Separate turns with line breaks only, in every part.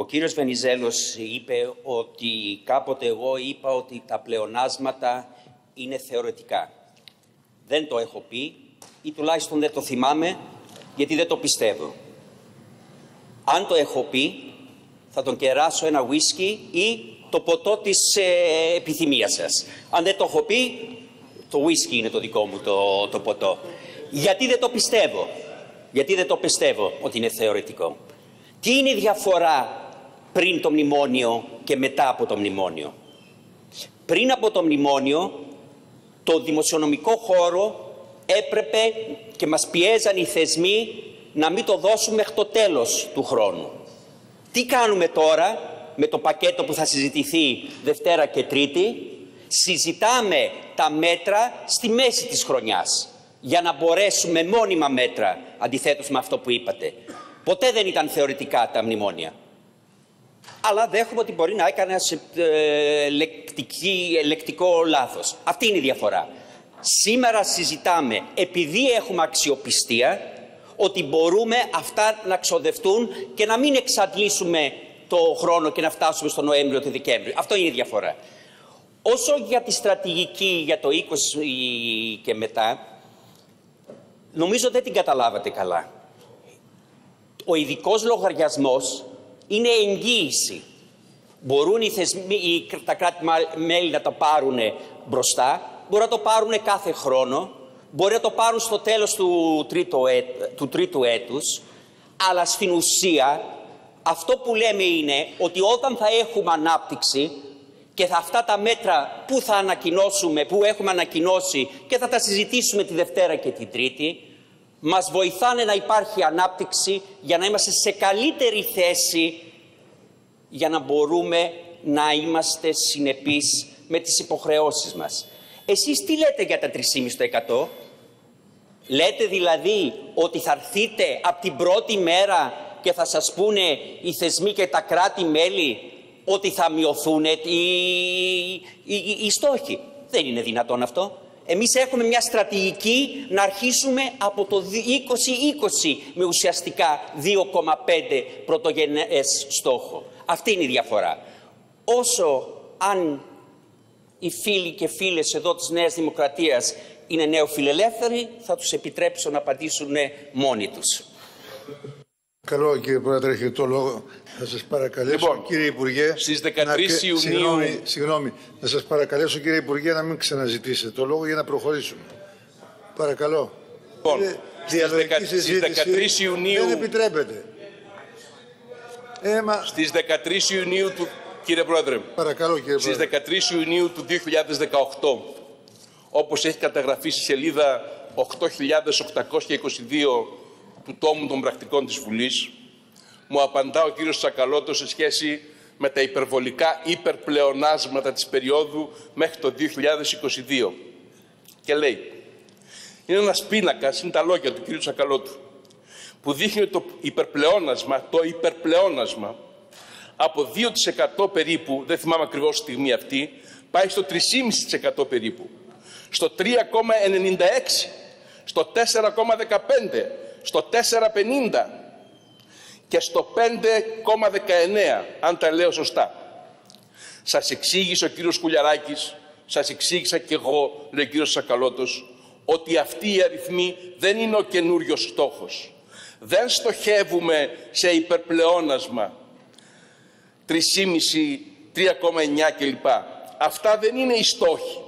Ο κύριος Βενιζέλος είπε ότι κάποτε εγώ είπα ότι τα πλεονάσματα είναι θεωρητικά. Δεν το έχω πει ή τουλάχιστον δεν το θυμάμαι γιατί δεν το πιστεύω. Αν το έχω πει θα τον κεράσω ένα ουίσκι ή το ποτό της ε, επιθυμίας σας. Αν δεν το έχω πει, το ουίσκι είναι το δικό μου το, το ποτό. Γιατί δεν το πιστεύω; Γιατί δεν το πιστεύω ότι είναι θεωρητικό. Τι είναι η διαφορά πριν το μνημόνιο και μετά από το μνημόνιο. Πριν από το μνημόνιο, το δημοσιονομικό χώρο έπρεπε και μας πιέζαν οι θεσμοί να μην το δώσουμε μέχρι το τέλος του χρόνου. Τι κάνουμε τώρα με το πακέτο που θα συζητηθεί Δευτέρα και Τρίτη; Συζητάμε τα μέτρα στη μέση της χρονιάς για να μπορέσουμε μόνιμα μέτρα αντιθέτως με αυτό που είπατε. Ποτέ δεν ήταν θεωρητικά τα μνημόνια. Αλλά δέχομαι ότι μπορεί να έκανε ένα ε, λεκτικό λάθος. Αυτή είναι η διαφορά. Σήμερα συζητάμε, επειδή έχουμε αξιοπιστία, ότι μπορούμε αυτά να ξοδευτούν και να μην εξαντλήσουμε το χρόνο και να φτάσουμε στο Νοέμβριο και Δεκέμβριο. Αυτό είναι η διαφορά. Όσο για τη στρατηγική για το 20 και μετά, νομίζω δεν την καταλάβατε καλά. Ο ειδικός λογαριασμός είναι εγγύηση. Μπορούν οι θεσμοί, τα κράτη-μέλη να το πάρουν μπροστά, μπορούν να το πάρουν κάθε χρόνο, μπορεί να το πάρουν στο τέλος του τρίτου, του τρίτου έτους, αλλά στην ουσία αυτό που λέμε είναι ότι όταν θα έχουμε ανάπτυξη και θα αυτά τα μέτρα που θα ανακοινώσουμε, που έχουμε ανακοινώσει και θα τα συζητήσουμε τη Δευτέρα και την Τρίτη, μας βοηθάνε να υπάρχει ανάπτυξη για να είμαστε σε καλύτερη θέση για να μπορούμε να είμαστε συνεπείς με τις υποχρεώσεις μας. Εσείς τι λέτε για τα 3,5%? Λέτε δηλαδή ότι θα έρθείτε από την πρώτη μέρα και θα σας πούνε οι θεσμοί και τα κράτη-μέλη ότι θα μειωθούν οι, οι, οι, στόχοι. Δεν είναι δυνατόν αυτό. Εμείς έχουμε μια στρατηγική να αρχίσουμε από το 2020 με ουσιαστικά 2,5 πρωτογενές στόχο. Αυτή είναι η διαφορά. Όσο αν οι φίλοι και φίλες εδώ της Νέας Δημοκρατίας είναι νεοφιλελεύθεροι, θα τους επιτρέψω να απαντήσουν μόνοι τους.
Καλό κύριε Πρόεδρε, έχετε το λόγο. Θα σας παρακαλέσω λοιπόν, κύριε Υπουργέ...
Στις 13 να... Ιουνίου...
Συγγνώμη, συγγνώμη, θα σας παρακαλέσω κύριε Υπουργέ να μην ξαναζητήσετε το λόγο για να προχωρήσουμε. Παρακαλώ.
Λοιπόν, στις 13 Ιουνίου...
Δεν επιτρέπεται.
Ε, μα... Στις 13 Ιουνίου του... Κύριε Πρόεδρε.
Παρακαλώ κύριε
Πρόεδρε. Στις 13 Ιουνίου του 2018 όπως έχει καταγραφεί στη σελίδα 8.822 του τόμου των πρακτικών της Βουλής, μου απαντά ο κύριος Τσακαλώτος σε σχέση με τα υπερβολικά υπερπλεονάσματα της περίοδου μέχρι το 2022. Και λέει, είναι ένας πίνακας, είναι τα λόγια του κύριου Τσακαλώτου, που δείχνει το υπερπλεόνασμα, το υπερπλεόνασμα από 2% περίπου, δεν θυμάμαι ακριβώς τη στιγμή αυτή, πάει στο 3,5% περίπου στο 3,96, στο 4,15, στο 4,50 και στο 5,19, αν τα λέω σωστά. Σας εξήγησε ο κύριος Κουλιαράκης, σας εξήγησα και εγώ, λέει ο κύριος Σακαλώτος, ότι αυτή η αριθμή δεν είναι ο καινούριος στόχος. Δεν στοχεύουμε σε υπερπλεόνασμα 3,5, 3,9 κλπ. Αυτά δεν είναι οι στόχοι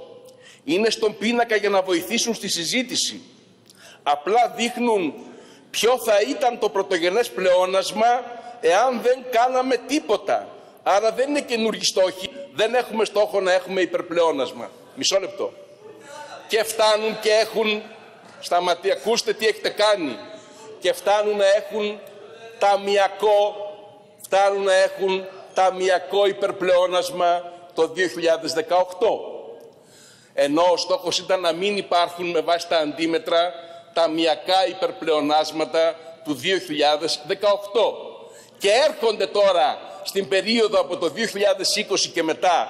είναι στον πίνακα για να βοηθήσουν στη συζήτηση. Απλά δείχνουν ποιο θα ήταν το πρωτογενές πλεόνασμα εάν δεν κάναμε τίποτα; Άρα δεν είναι καινούργιοι στόχοι, δεν έχουμε στόχο να έχουμε υπερπλεόνασμα. Μισό λεπτό. Και φτάνουν και έχουν, σταματή, ακούστε τι έχετε κάνει, και φτάνουν να έχουν ταμιακό, φτάνουν να έχουν ταμιακό υπερπλεόνασμα το 2018 ενώ ο στόχος ήταν να μην υπάρχουν με βάση τα αντίμετρα τα μιακά υπερπλεονάσματα του 2018. Και έρχονται τώρα στην περίοδο από το 2020 και μετά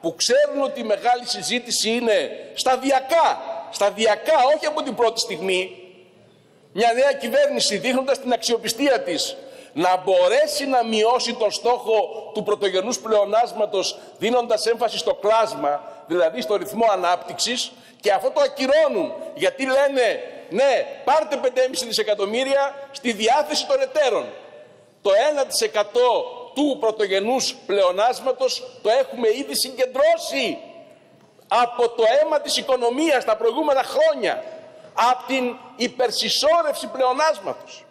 που ξέρουν ότι η μεγάλη συζήτηση είναι σταδιακά, σταδιακά, όχι από την πρώτη στιγμή, μια νέα κυβέρνηση δείχνοντας την αξιοπιστία της να μπορέσει να μειώσει τον στόχο του πρωτογενούς πλεονάσματος δίνοντας έμφαση στο κλάσμα, δηλαδή στο ρυθμό ανάπτυξης και αυτό το ακυρώνουν γιατί λένε ναι πάρτε 5,5 δισεκατομμύρια στη διάθεση των εταίρων. Το 1% του πρωτογενούς πλεονάσματος το έχουμε ήδη συγκεντρώσει από το αίμα της οικονομίας τα προηγούμενα χρόνια από την υπερσυσσόρευση πλεονάσματος.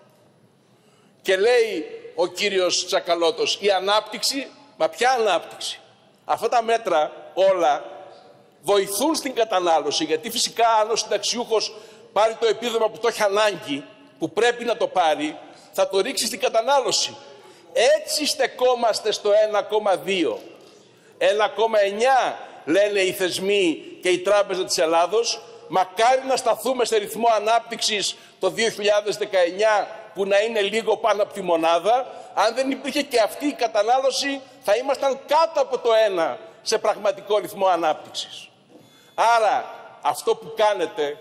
Και λέει ο κύριος Τσακαλώτος, η ανάπτυξη, μα ποια ανάπτυξη; Αυτά τα μέτρα όλα βοηθούν στην κατανάλωση, γιατί φυσικά αν ο συνταξιούχος πάρει το επίδομα που το έχει ανάγκη, που πρέπει να το πάρει, θα το ρίξει στην κατανάλωση. Έτσι στεκόμαστε στο 1,2. 1,9 λένε οι θεσμοί και η Τράπεζα της Ελλάδος. Μακάρι να σταθούμε σε ρυθμό ανάπτυξης το 2019 που να είναι λίγο πάνω από τη μονάδα. Αν δεν υπήρχε και αυτή η κατανάλωση θα ήμασταν κάτω από το 1 σε πραγματικό ρυθμό ανάπτυξης. Άρα αυτό που κάνετε,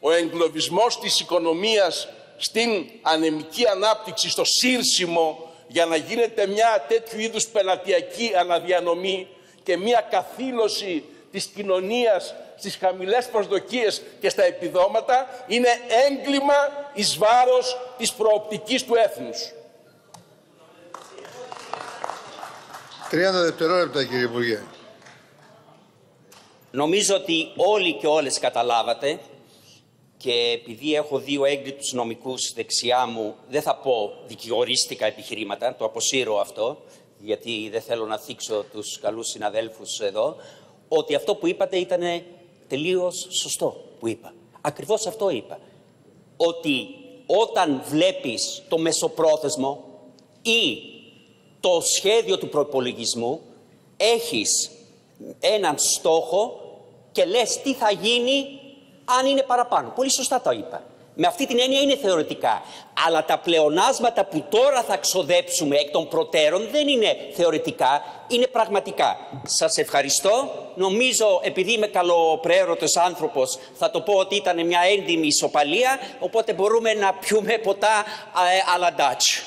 ο εγκλωβισμός της οικονομίας στην ανεμική ανάπτυξη, στο σύρσιμο, για να γίνεται μια τέτοιου είδους πελατειακή αναδιανομή και μια καθήλωση της κοινωνίας στις χαμηλές προσδοκίες και στα επιδόματα είναι έγκλημα εις βάρος της προοπτικής του έθνους.
30 δευτερόλεπτα κύριε Υπουργέ.
Νομίζω ότι όλοι και όλες καταλάβατε και επειδή έχω δύο έγκριτους νομικούς δεξιά μου, δεν θα πω δικηγορίστικα επιχειρήματα, το αποσύρω αυτό, γιατί δεν θέλω να θίξω τους καλούς συναδέλφους εδώ, ότι αυτό που είπατε ήταν τελείως σωστό που είπα. Ακριβώς αυτό είπα. Ότι όταν βλέπεις το μεσοπρόθεσμο ή το σχέδιο του προπολογισμού, έχεις έναν στόχο και λες τι θα γίνει αν είναι παραπάνω. Πολύ σωστά το είπα. Με αυτή την έννοια είναι θεωρητικά. Αλλά τα πλεονάσματα που τώρα θα ξοδέψουμε εκ των προτέρων δεν είναι θεωρητικά, είναι πραγματικά. Σας ευχαριστώ. Νομίζω, επειδή είμαι καλοπρέρωτος άνθρωπος, θα το πω ότι ήταν μια έντιμη ισοπαλία, οπότε μπορούμε να πιούμε ποτά ε, αλαντάτσι.